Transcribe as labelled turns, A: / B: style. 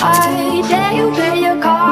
A: I dare you play your cards,